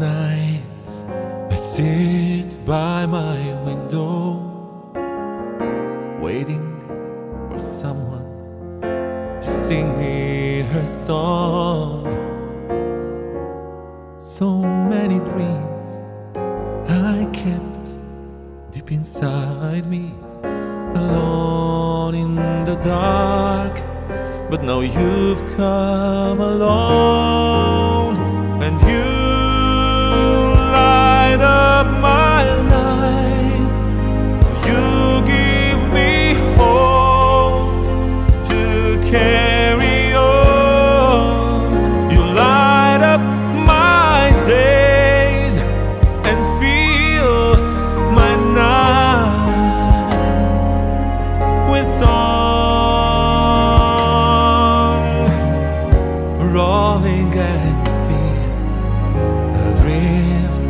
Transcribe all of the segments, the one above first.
nights I sit by my window, waiting for someone to sing me her song. So many dreams I kept deep inside me, alone in the dark. But now you've come along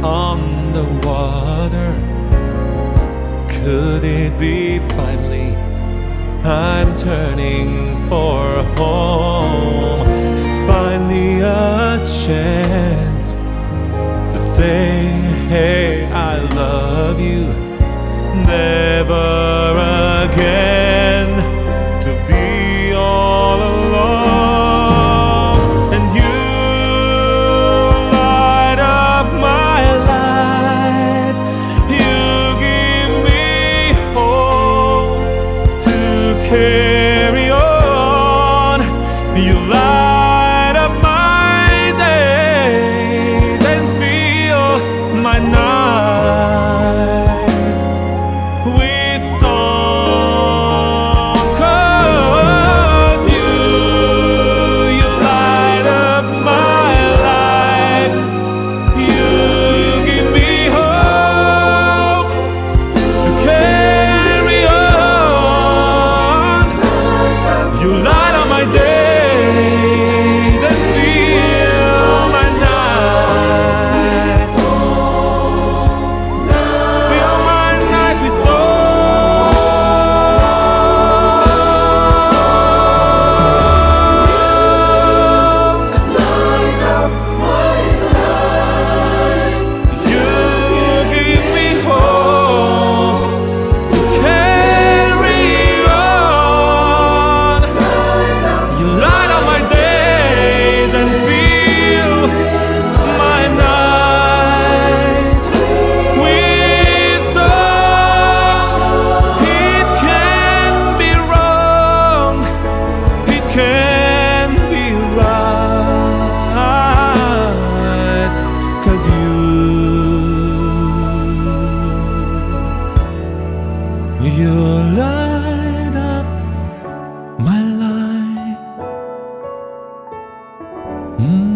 on the water. Could it be finally? I'm turning for home. Finally, a chance to say, Hey, I love you. Never carry You light You light up my life. Mm.